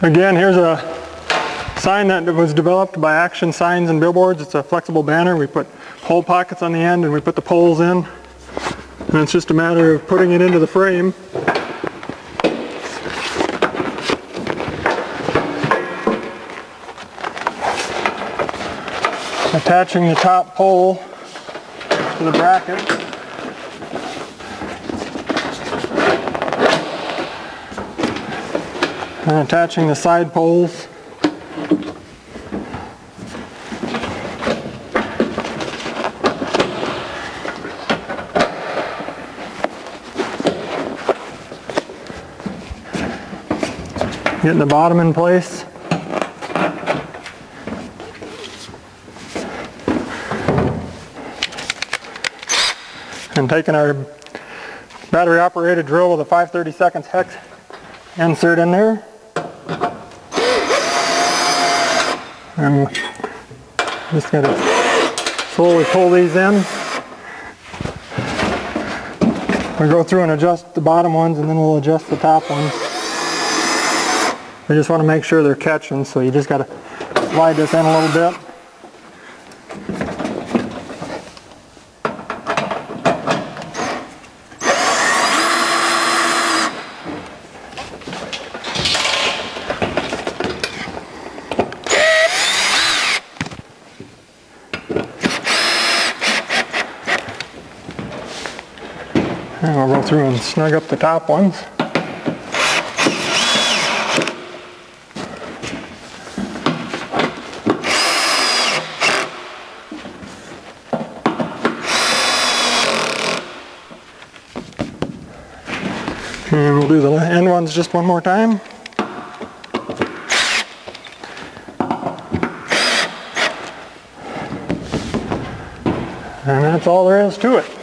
Again, here's a sign that was developed by Action Signs and Billboards. It's a flexible banner. We put pole pockets on the end and we put the poles in. And it's just a matter of putting it into the frame. Attaching the top pole to the bracket. And attaching the side poles. Getting the bottom in place. And taking our battery operated drill with a 5 30 seconds hex insert in there. And just going to slowly pull these in. We go through and adjust the bottom ones and then we'll adjust the top ones. We just want to make sure they're catching so you just got to slide this in a little bit. And we'll go through and snug up the top ones. And we'll do the end ones just one more time. And that's all there is to it.